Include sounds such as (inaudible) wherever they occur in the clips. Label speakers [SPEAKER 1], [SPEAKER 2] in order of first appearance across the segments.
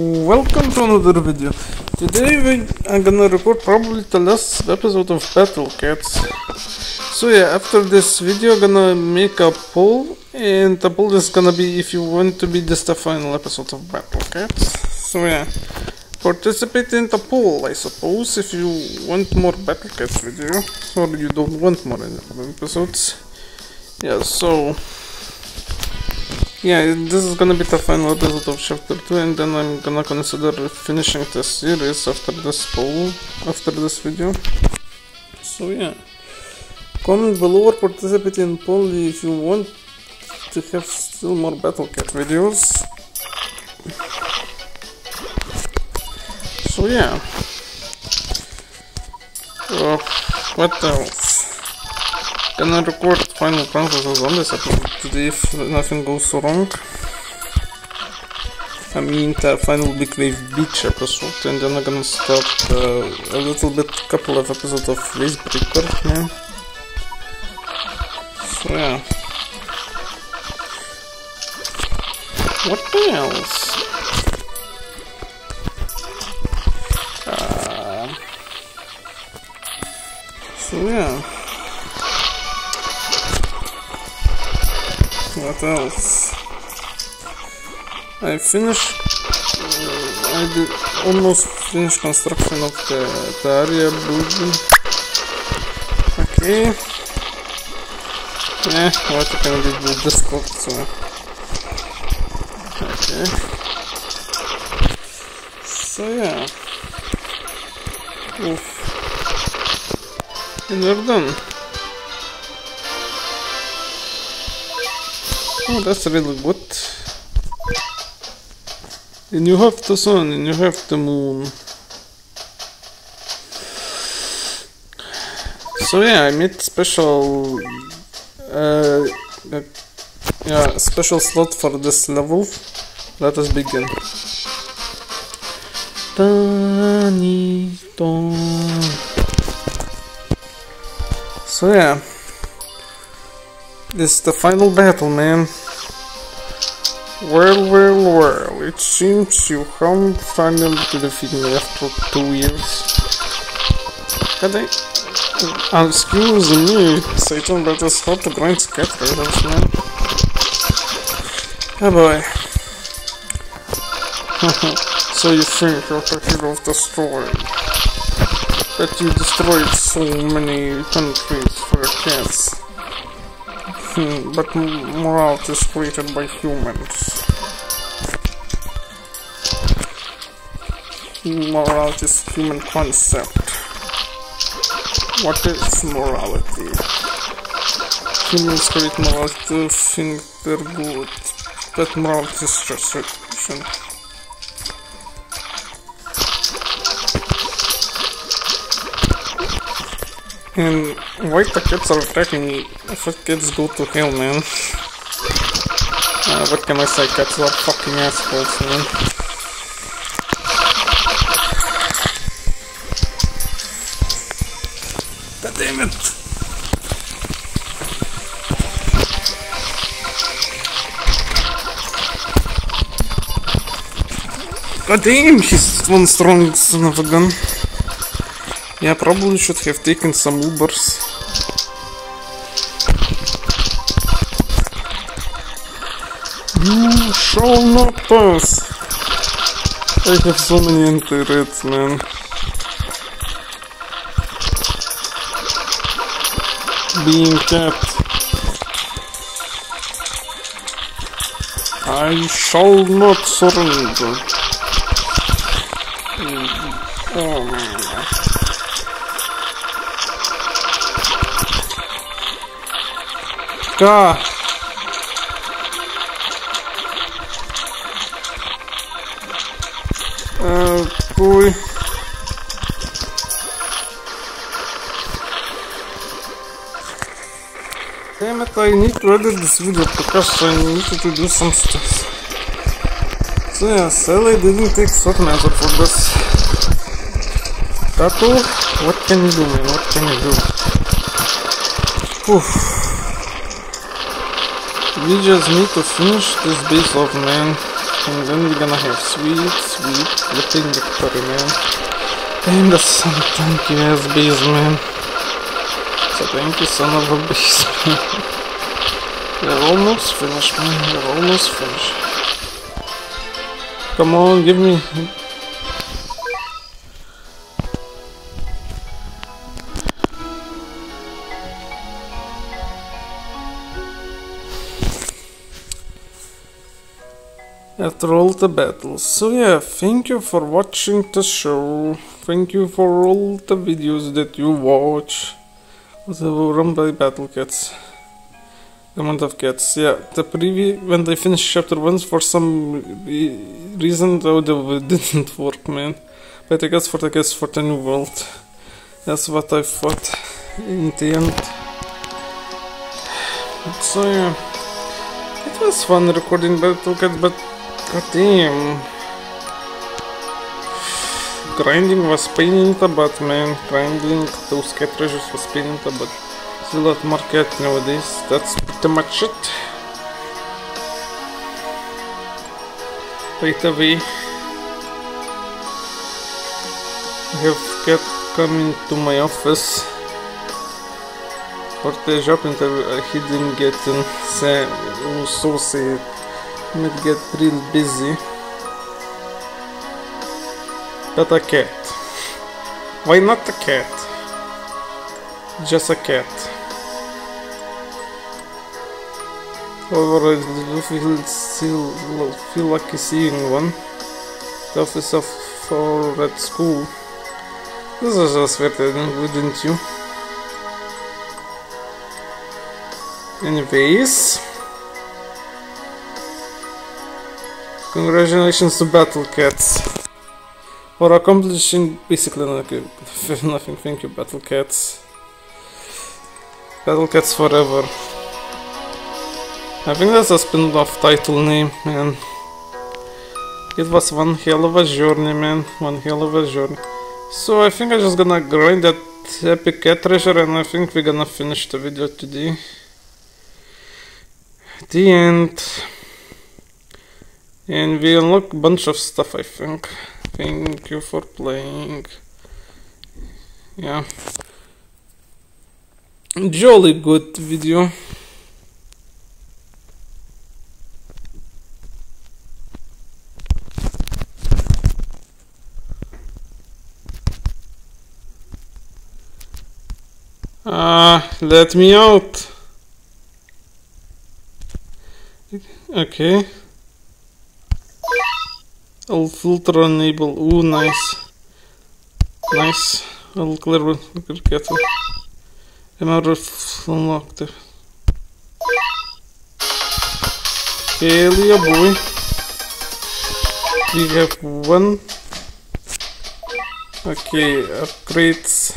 [SPEAKER 1] Welcome to another video. Today we I'm gonna record probably the last episode of Battle Cats. So yeah, after this video I'm gonna make a poll and the poll is gonna be if you want to be this the final episode of Battle Cats. So yeah, participate in the poll I suppose if you want more Battle Cats video or you don't want more episodes. Yeah, so yeah, this is gonna be the final episode of chapter 2 and then I'm gonna consider finishing the series after this poll, after this video. So yeah, comment below or participate in poll if you want to have still more Battle Cat videos. So yeah, uh, what else? Gonna record Final Plants vs. Zombies episode today if nothing goes wrong. I mean the final Big Wave Beach episode and then I'm gonna start uh, a little bit, couple of episodes of Racebreaker, yeah. So yeah. What else? Uh, so yeah. What else? I finished. Uh, I did almost finished construction of the, the area building. Okay. Yeah, what can I do with Discord? So. Okay. So yeah. Oof. And we're done. Oh, that's really good. And you have the sun and you have the moon. So yeah, I made special, uh, uh, yeah, special slot for this level. Let us begin. So yeah. This is the final battle, man. Well, well, well, it seems you have finally to defeat me after two years. Can I... Uh, excuse me, Satan, but it's hard to grind scatterers, man. Oh boy. (laughs) so you think you're the hero of the story. That you destroyed so many countries for a Hmm, but morality is created by humans. Morality is human concept. What is morality? Humans create morality to think they're good, but morality is just restriction. And why the kids are attacking me? If kids go to hell, man. Uh, what can I say? Cats are fucking assholes, man. Damn it! God damn, he's one strong son of a gun. Yeah, probably should have taken some Ubers. You shall not pass! I have so many anti-reds, man. Being kept. I shall not surrender. Oh man. God. Uh, boy. Damn it, I need to edit this video because I need to do some stuff. So yeah, Sally didn't take short measure for this. Tattoo? What can you do, man? What can you do? Oof. We just need to finish this base off, man. And then we're gonna have sweet, sweet flipping victory, man. And the son thank you as bees, man. So thank you, son of a (laughs) man. We're almost finished, man. We're almost finished. Come on, give me after all the battles. So yeah, thank you for watching the show. Thank you for all the videos that you watch. Were run by Battle Cats. Command of Cats. Yeah, the preview when they finished chapter one for some reason though it (laughs) didn't work, man. But I guess for the guess for the new world. That's what I thought in the end. So yeah. It was fun recording Battle Cats, but God damn. Grinding was pain in the butt, man. Grinding those cat treasures was pain in the butt. Still at market nowadays. That's pretty much it. Right away. I have cat coming to my office for the job interview. He didn't get in. So sad might get real busy. But a cat. Why not a cat? Just a cat. However, I feel still feel lucky seeing one. The office of for at school. This is just weird, wouldn't you? Anyways. Congratulations to Battle Cats for accomplishing basically (laughs) nothing. Thank you, Battle Cats. Battle Cats forever. I think that's a spin-off title name, man. It was one hell of a journey, man. One hell of a journey. So I think I'm just gonna grind that epic cat treasure and I think we're gonna finish the video today. The end and we unlock a bunch of stuff I think thank you for playing yeah jolly good video Ah, uh, let me out. Okay. I'll filter enable. Ooh, nice. Nice. I'll clear one. Careful. Remember unlocked. Hell yeah, boy. We have one. Okay, upgrades.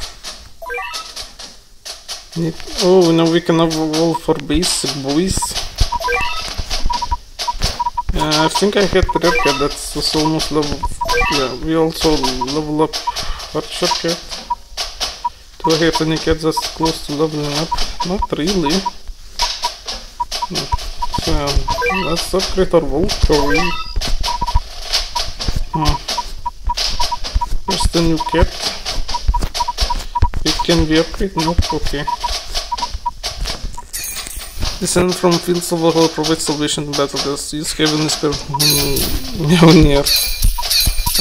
[SPEAKER 1] Oh, now we can have a evolve for basic boys. I think I had Red Cat, that's almost level... Yeah, we also level up Archer Cat. Do I have any cats that's close to leveling up? Not really. No. So, let's upgrade our Valkyrie. Hmm. Where's the new cat? It can be upgraded? Nope, okay. Descend from fields of battle provides salvation in battle. Just use heaven is Mjolnir.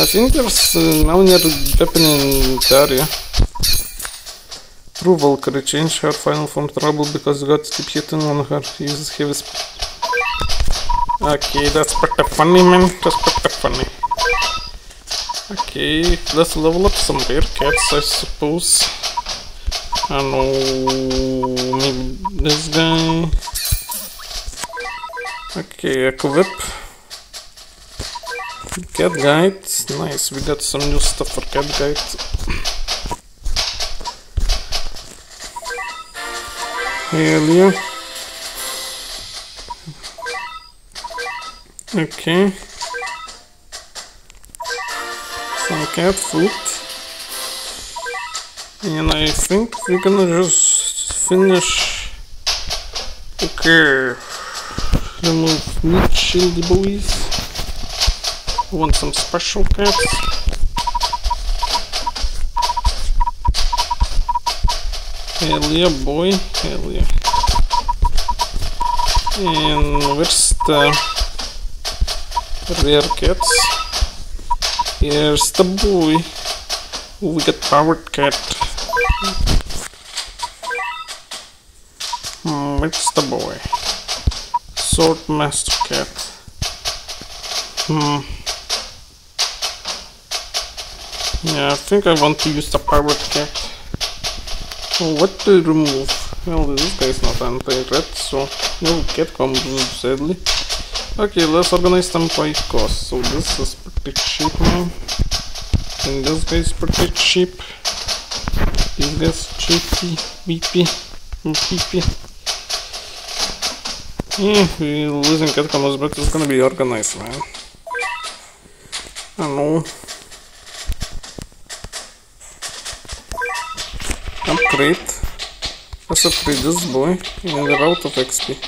[SPEAKER 1] I think there's uh, Mjolnir weapon in area. True Valkyrie change her final form trouble because got keep hitting on her. Uses heavy. Okay, that's pretty funny man. That's pretty funny. Okay, let's level up some rare cats I suppose. I don't know, maybe this guy. Okay, equip. Cat guide, nice, we got some new stuff for cat guide. Earlier. Okay. Some cat food. And I think we're gonna just finish. Okay remove meat shield boys Want some special cats? Hell yeah, boy. Hell yeah. And where's the rare cats? Here's the boy. We got powered cat. Hmm, where's the boy? Sword master cat. Hmm. Yeah, I think I want to use the pirate cat. Oh, what to remove? Well, this guy is not anti-red, so no cat combos sadly. Okay, let's organize them by cost. So this is pretty cheap now. And this guy is pretty cheap. This guy's cheapy, VP, PP. Hm, yeah, we're losing cat combos, but it's gonna be organized, man. I know. Upgrade. Let's upgrade this boy and we're out of XP.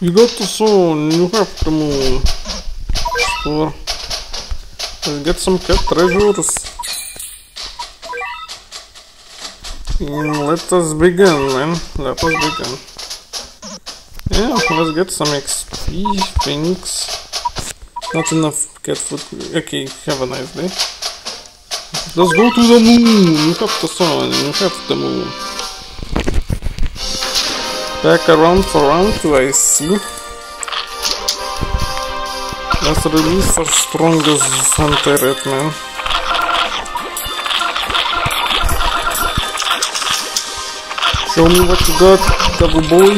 [SPEAKER 1] You got to soon, you have to move. Store. Let's get some cat treasures. Mm, let us begin, man. Let us begin. Yeah, let's get some XP, things. Not enough cat food. Okay, have a nice day. Let's go to the moon! You have the sun, you have the moon. Back around for round two, I see. Let's release our strongest anti-red man. Show me what you got, double boy.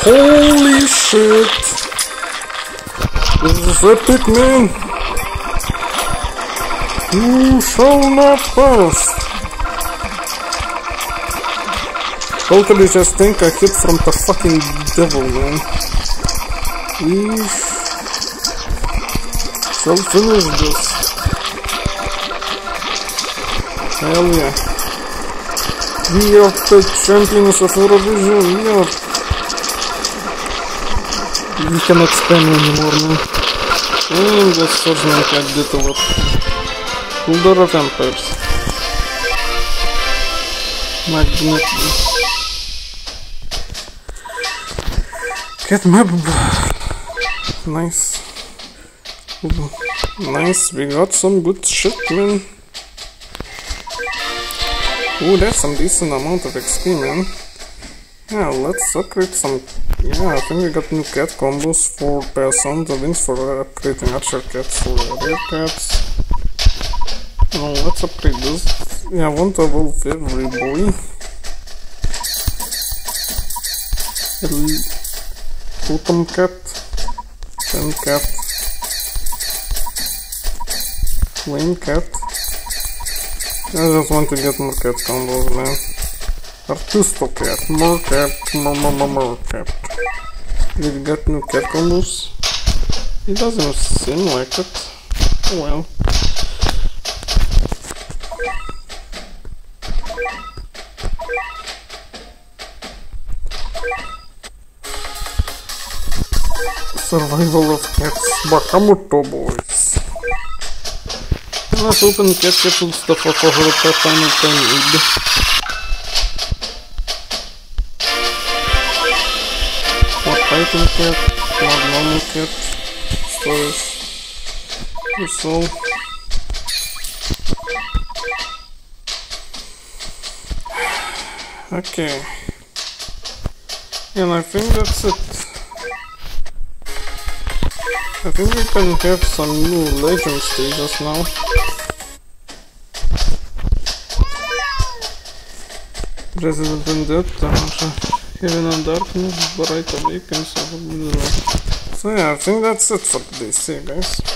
[SPEAKER 1] Holy shit! This is epic, man! You shall not pass! Totally just think I hit from the fucking devil, man. И... Собственно, здесь. Элли. Ёпта, чемпионов Евровижн, ёпта. Вика Накстэмил не можно. Ну, да, собственно, как где-то вот. Кулдора Темперс. Магнит. Кэт Мэббл. Nice. Nice, we got some good shit, man. Ooh, that's some decent amount of XP, man. Yeah, let's upgrade some... Yeah, I think we got new cat combos for person, the links for upgrading archer cats for rare cats. Now let's upgrade this. Yeah, I want to evolve every boy. Totem cat, ten cat, flame cat. I just want to get more cat combos, man. Artisto cat, more cat, more, more, more, more cat. You get new cat combos? It doesn't seem like it. Oh well. Survival of cats, Bakamoto boys. Let's open cat stuff for her. Titan cat, normal cat. Okay. And I think that's it. I think we can have some new legend stages now. Resident Vendetta, Heaven and Darkness, Bright Awakens, So yeah, I think that's it for today. See you guys.